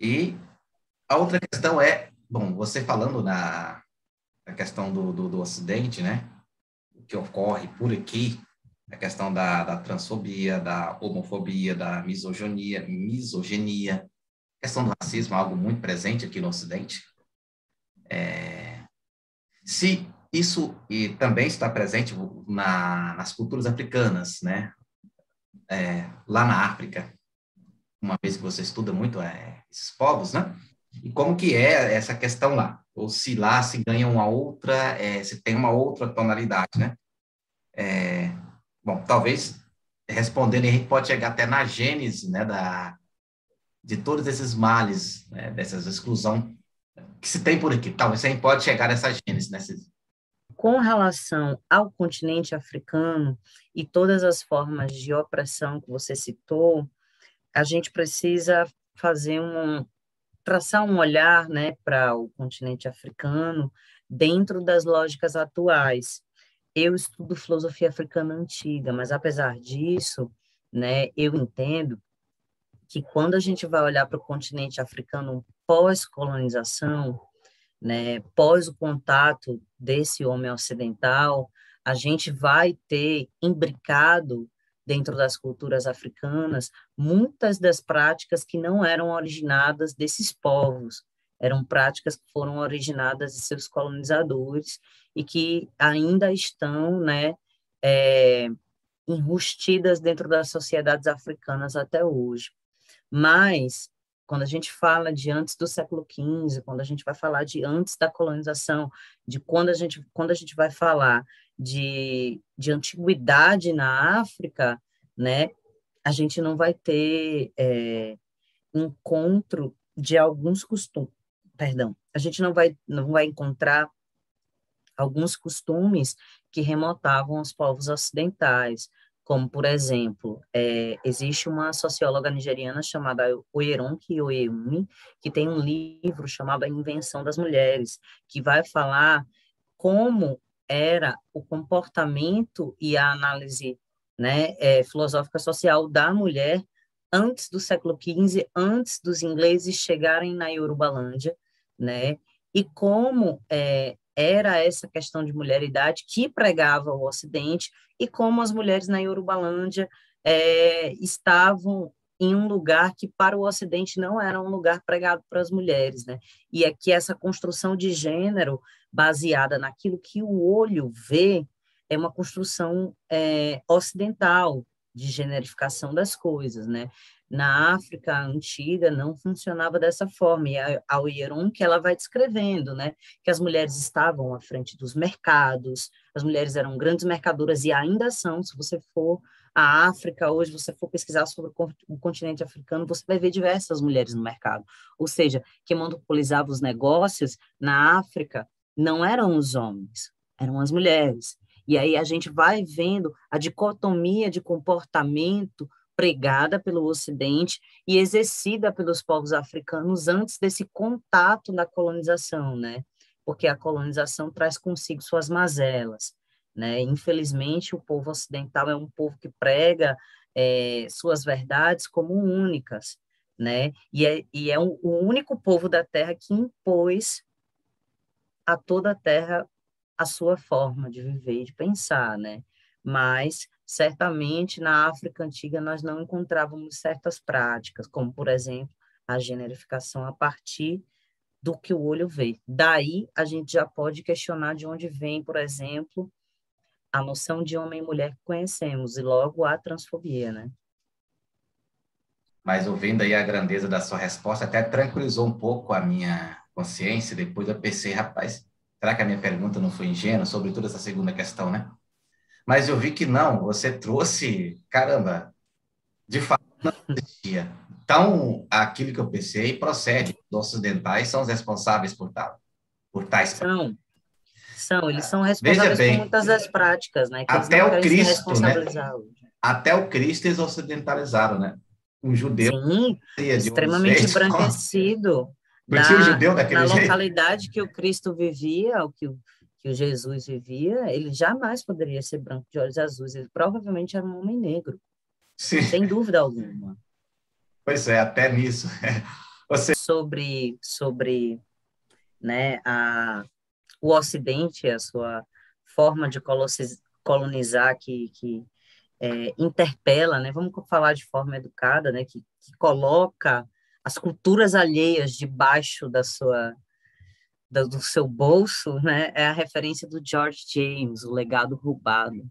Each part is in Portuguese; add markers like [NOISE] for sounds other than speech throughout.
E a outra questão é, bom, você falando na, na questão do, do, do Ocidente, né? O que ocorre por aqui, a questão da, da transfobia, da homofobia, da misoginia, misoginia, a questão do racismo, algo muito presente aqui no Ocidente. É, se isso e também está presente na, nas culturas africanas, né? É, lá na África, uma vez que você estuda muito é, esses povos, né? E como que é essa questão lá? Ou se lá se ganha uma outra, é, se tem uma outra tonalidade, né? É, bom, talvez respondendo, a gente pode chegar até na gênese, né, da, de todos esses males, né, dessas exclusão que se tem por aqui. Talvez a gente pode chegar nessa gênese, né, com relação ao continente africano e todas as formas de opressão que você citou, a gente precisa fazer um traçar um olhar, né, para o continente africano dentro das lógicas atuais. Eu estudo filosofia africana antiga, mas apesar disso, né, eu entendo que quando a gente vai olhar para o continente africano pós-colonização, né, pós o contato desse homem ocidental, a gente vai ter imbricado dentro das culturas africanas muitas das práticas que não eram originadas desses povos, eram práticas que foram originadas de seus colonizadores e que ainda estão, né, é, enrustidas dentro das sociedades africanas até hoje. Mas quando a gente fala de antes do século XV, quando a gente vai falar de antes da colonização, de quando a gente, quando a gente vai falar de, de antiguidade na África, né, a gente não vai ter é, encontro de alguns costumes, perdão, a gente não vai, não vai encontrar alguns costumes que remontavam aos povos ocidentais, como, por exemplo, é, existe uma socióloga nigeriana chamada Oyeronki Oyemi, que tem um livro chamado A Invenção das Mulheres, que vai falar como era o comportamento e a análise né, é, filosófica social da mulher antes do século XV, antes dos ingleses chegarem na Yorubalândia, né, e como é, era essa questão de mulheridade que pregava o Ocidente e como as mulheres na Yorubalândia é, estavam em um lugar que para o Ocidente não era um lugar pregado para as mulheres, né? E é que essa construção de gênero baseada naquilo que o olho vê é uma construção é, ocidental de generificação das coisas, né? na África antiga não funcionava dessa forma. E a, a que ela vai descrevendo, né, que as mulheres estavam à frente dos mercados, as mulheres eram grandes mercadoras e ainda são, se você for à África hoje, você for pesquisar sobre o continente africano, você vai ver diversas mulheres no mercado. Ou seja, quem monopolizava os negócios na África não eram os homens, eram as mulheres. E aí a gente vai vendo a dicotomia de comportamento pregada pelo Ocidente e exercida pelos povos africanos antes desse contato da colonização, né? Porque a colonização traz consigo suas mazelas, né? Infelizmente, o povo ocidental é um povo que prega é, suas verdades como únicas, né? E é, e é um, o único povo da Terra que impôs a toda a Terra a sua forma de viver de pensar, né? Mas certamente na África antiga nós não encontrávamos certas práticas, como, por exemplo, a generificação a partir do que o olho vê. Daí a gente já pode questionar de onde vem, por exemplo, a noção de homem e mulher que conhecemos, e logo a transfobia, né? Mas ouvindo aí a grandeza da sua resposta, até tranquilizou um pouco a minha consciência, depois eu pensei, rapaz, será que a minha pergunta não foi ingênua, sobretudo essa segunda questão, né? Mas eu vi que não, você trouxe, caramba, de fato não existia. Então, aquilo que eu pensei procede. Os ocidentais são os responsáveis por tal, por tais são, são, eles são responsáveis bem, por muitas das práticas, né? até o Cristo, né? Até o Cristo eles ocidentalizaram, né? Um judeu Sim, extremamente [LAUGHS] embranquecido. O judeu daquele na jeito. localidade que o Cristo vivia, o que o que o Jesus vivia, ele jamais poderia ser branco de olhos azuis, ele provavelmente era um homem negro, Sim. sem dúvida alguma. Pois é, até nisso. [LAUGHS] Você... sobre sobre né, a, o Ocidente, a sua forma de colonizar que, que é, interpela, né, vamos falar de forma educada, né, que, que coloca as culturas alheias debaixo da sua do, seu bolso, né, é a referência do George James, O Legado Roubado.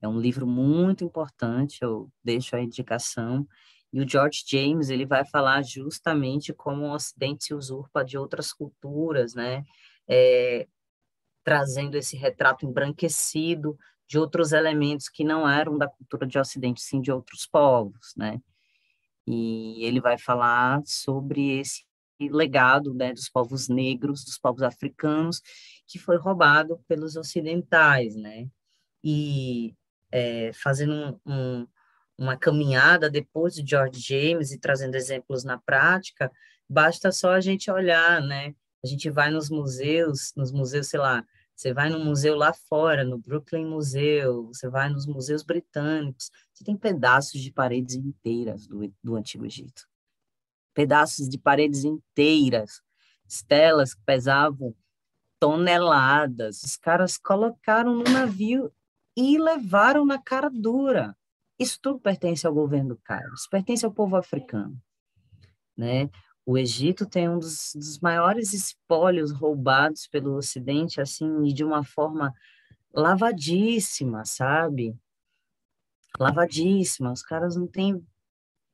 É um livro muito importante, eu deixo a indicação. E o George James, ele vai falar justamente como o Ocidente se usurpa de outras culturas, né? É, trazendo esse retrato embranquecido de outros elementos que não eram da cultura de Ocidente, sim de outros povos, né? E ele vai falar sobre esse legado né, dos povos negros, dos povos africanos, que foi roubado pelos ocidentais, né? E é, fazendo um, um, uma caminhada depois de George James e trazendo exemplos na prática, basta só a gente olhar, né? A gente vai nos museus, nos museus, sei lá, você vai no museu lá fora, no Brooklyn Museu, você vai nos museus britânicos, você tem pedaços de paredes inteiras do, do Antigo Egito. Pedaços de paredes inteiras, estelas que pesavam toneladas. Os caras colocaram no navio e levaram na cara dura. Isso tudo pertence ao governo do Cairo, isso pertence ao povo africano. Né? O Egito tem um dos, dos maiores espólios roubados pelo Ocidente, assim, e de uma forma lavadíssima, sabe? Lavadíssima. Os caras não têm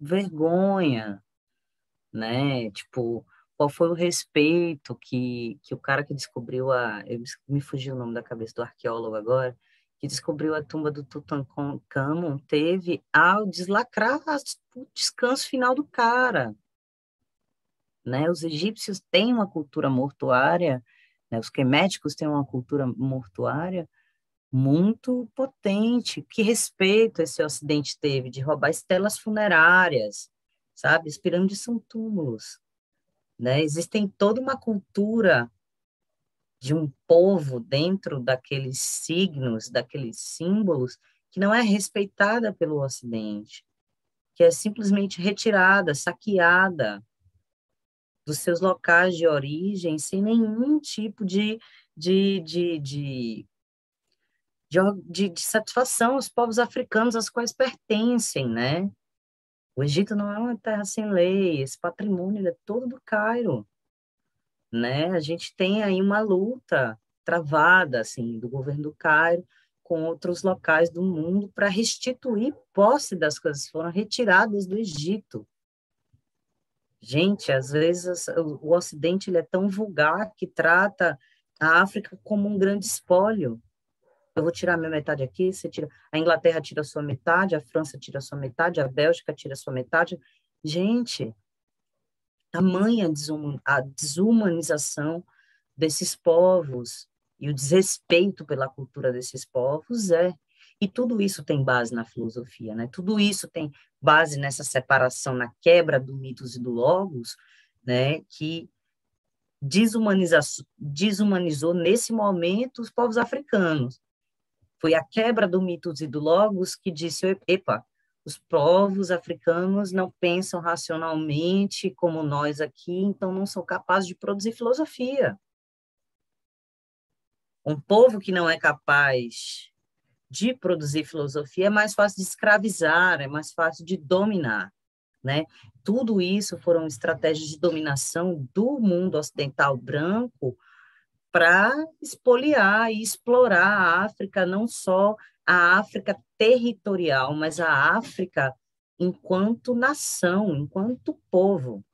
vergonha, né? Tipo, qual foi o respeito que, que o cara que descobriu a. Eu me fugiu o nome da cabeça do arqueólogo agora, que descobriu a tumba do Tutankhamon, teve ao deslacrar o descanso final do cara. Né? Os egípcios têm uma cultura mortuária, né? os queméticos têm uma cultura mortuária muito potente. Que respeito esse Ocidente teve de roubar estelas funerárias, sabe? As pirâmides são túmulos. Né? Existem toda uma cultura de um povo dentro daqueles signos, daqueles símbolos, que não é respeitada pelo Ocidente, que é simplesmente retirada, saqueada dos seus locais de origem, sem nenhum tipo de, de, de, de, de, de satisfação aos povos africanos aos quais pertencem, né? O Egito não é uma terra sem lei, esse patrimônio é todo do Cairo né? A gente tem aí uma luta travada assim do governo do Cairo com outros locais do mundo para restituir posse das coisas que foram retiradas do Egito. Gente, às vezes o Ocidente ele é tão vulgar que trata a África como um grande espólio. Eu vou tirar minha metade aqui, você tira. A Inglaterra tira a sua metade, a França tira a sua metade, a Bélgica tira a sua metade. Gente, tamanha a desumanização desses povos e o desrespeito pela cultura desses povos é. E tudo isso tem base na filosofia, né? Tudo isso tem base nessa separação, na quebra do mitos e do logos, né? Que desumanizou nesse momento os povos africanos. Foi a quebra do mitos e do logos que disse, epa, os povos africanos não pensam racionalmente como nós aqui, então não são capazes de produzir filosofia. Um povo que não é capaz de produzir filosofia é mais fácil de escravizar, é mais fácil de dominar, né? Tudo isso foram estratégias de dominação do mundo ocidental branco para expoliar e explorar a África não só a África territorial, mas a África enquanto nação, enquanto povo,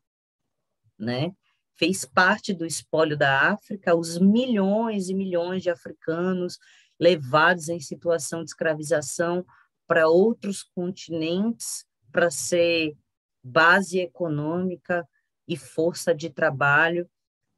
né? Fez parte do espólio da África os milhões e milhões de africanos levados em situação de escravização para outros continentes para ser base econômica e força de trabalho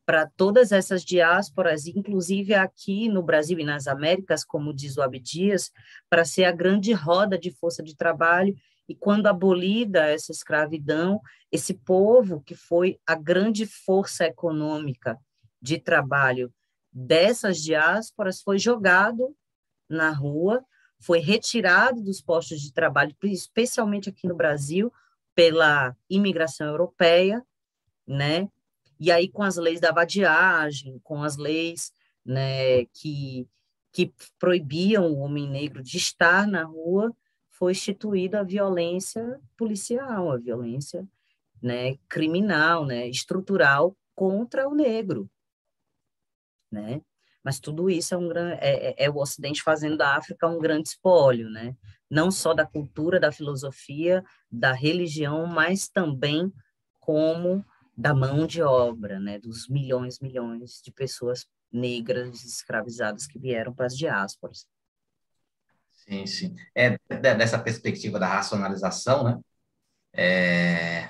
para todas essas diásporas, inclusive aqui no Brasil e nas Américas, como diz o Abdias, para ser a grande roda de força de trabalho. E quando abolida essa escravidão, esse povo que foi a grande força econômica de trabalho dessas diásporas foi jogado na rua, foi retirado dos postos de trabalho, especialmente aqui no Brasil, pela imigração europeia, né? E aí com as leis da vadiagem, com as leis, né, que que proibiam o homem negro de estar na rua, foi instituída a violência policial, a violência, né, criminal, né, estrutural contra o negro, né? Mas tudo isso é, um, é, é, é o Ocidente fazendo da África um grande espólio, né? Não só da cultura, da filosofia, da religião, mas também como da mão de obra, né? Dos milhões, milhões de pessoas negras escravizadas que vieram para as diásporas. Sim, sim. É dessa perspectiva da racionalização, né? É,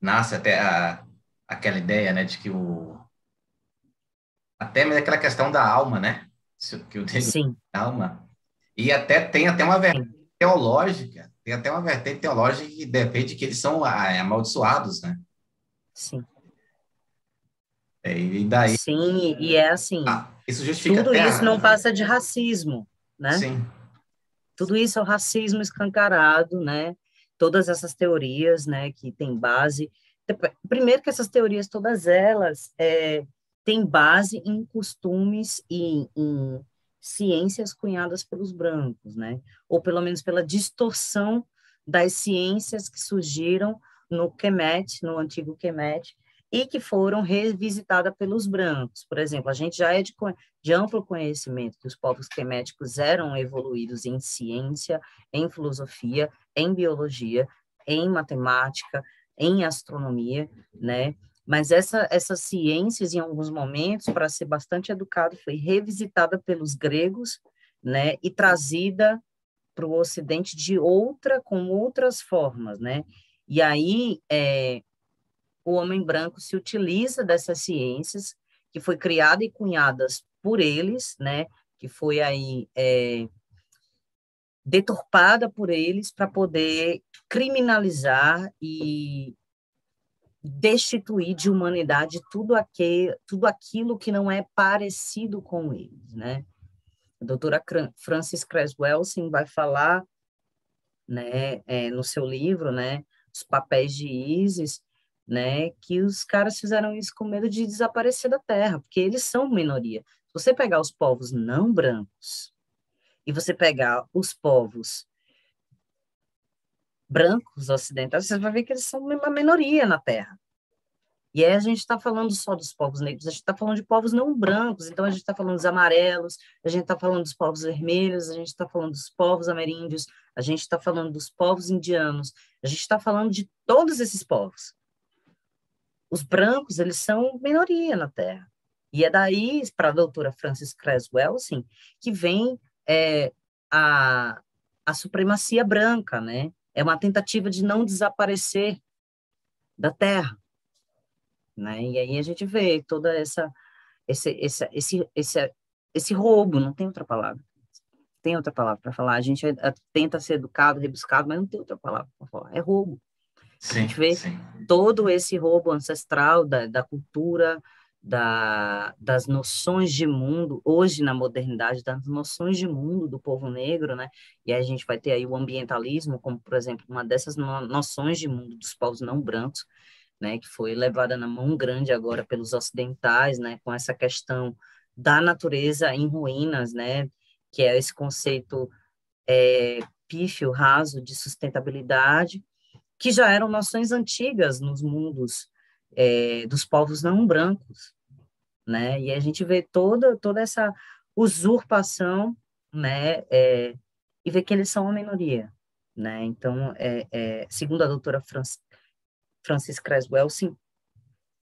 nasce até a, aquela ideia, né, de que o até mesmo aquela questão da alma, né? Que o Sim. alma. E até tem até uma vertente teológica, tem até uma vertente teológica que depende que eles são ah, amaldiçoados, né? Sim. É, e daí. Sim, e é assim. Ah, isso justifica tudo isso a... não passa de racismo, né? Sim. Tudo isso é o racismo escancarado, né? Todas essas teorias, né, que tem base. Primeiro que essas teorias, todas elas, é, tem base em costumes e em ciências cunhadas pelos brancos, né? Ou pelo menos pela distorção das ciências que surgiram no Kemet, no antigo Kemet, e que foram revisitadas pelos brancos. Por exemplo, a gente já é de, de amplo conhecimento que os povos queméticos eram evoluídos em ciência, em filosofia, em biologia, em matemática, em astronomia, né? Mas essa, essas ciências, em alguns momentos, para ser bastante educado, foi revisitada pelos gregos, né, e trazida para o Ocidente de outra, com outras formas, né? E aí é, o homem branco se utiliza dessas ciências que foi criada e cunhadas por eles, né? Que foi aí é, deturpada por eles para poder criminalizar e destituir de humanidade tudo, aquele, tudo aquilo que não é parecido com eles, né? A doutora Frances Creswell sim, vai falar né, é, no seu livro, né, os papéis de ISIS, né, que os caras fizeram isso com medo de desaparecer da Terra, porque eles são minoria. Se você pegar os povos não brancos e você pegar os povos brancos ocidentais, você vai ver que eles são uma minoria na Terra. E aí a gente está falando só dos povos negros, a gente está falando de povos não brancos, então a gente está falando dos amarelos, a gente está falando dos povos vermelhos, a gente está falando dos povos ameríndios, a gente está falando dos povos indianos, a gente está falando de todos esses povos. Os brancos, eles são minoria na Terra. E é daí, para a doutora Frances Creswell, sim, que vem é, a, a supremacia branca, né? É uma tentativa de não desaparecer da Terra, né? E aí a gente vê toda essa esse esse esse esse, esse roubo, não tem outra palavra. Tem outra palavra para falar. A gente tenta ser educado, rebuscado, mas não tem outra palavra para falar. É roubo. Sim, a gente vê sim. todo esse roubo ancestral da, da cultura, da, das noções de mundo, hoje na modernidade, das noções de mundo do povo negro, né? E a gente vai ter aí o ambientalismo, como, por exemplo, uma dessas no noções de mundo dos povos não brancos, né? Que foi levada na mão grande agora pelos ocidentais, né? Com essa questão da natureza em ruínas, né? Que é esse conceito é, pífio, raso de sustentabilidade, que já eram noções antigas nos mundos é, dos povos não brancos, né? E a gente vê toda toda essa usurpação, né? É, e vê que eles são uma minoria, né? Então, é, é segundo a doutora Francis, Francis Creswell, sim,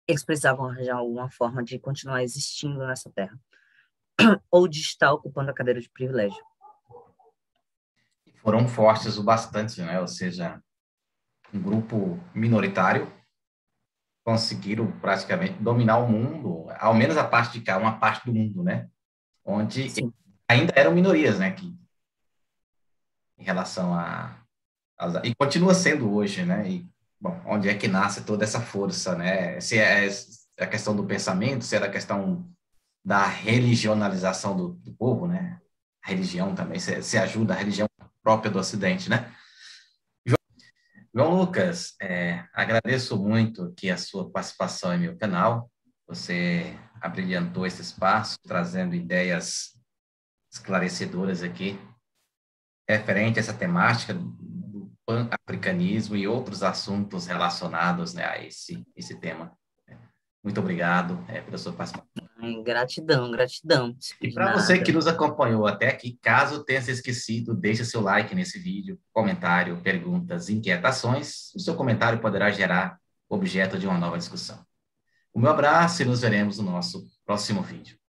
eles precisavam arranjar alguma forma de continuar existindo nessa terra [CLEARS THROAT] ou de estar ocupando a cadeira de privilégio. Foram fortes o bastante, né? Ou seja, um grupo minoritário conseguiram praticamente dominar o mundo, ao menos a parte de cá, uma parte do mundo, né? Onde Sim. ainda eram minorias, né? Que, em relação a, a, e continua sendo hoje, né? E, bom, onde é que nasce toda essa força, né? Se é, é a questão do pensamento, se é a questão da religionalização do, do povo, né? A religião também se, se ajuda a religião própria do Ocidente, né? João Lucas, é, agradeço muito aqui a sua participação em meu canal. Você abrilhantou esse espaço, trazendo ideias esclarecedoras aqui, referente a essa temática do pan-africanismo e outros assuntos relacionados né, a esse, esse tema. Muito obrigado é, pela sua participação. Gratidão, gratidão. E para você que nos acompanhou até aqui, caso tenha se esquecido, deixe seu like nesse vídeo, comentário, perguntas, inquietações. O seu comentário poderá gerar objeto de uma nova discussão. O meu abraço e nos veremos no nosso próximo vídeo.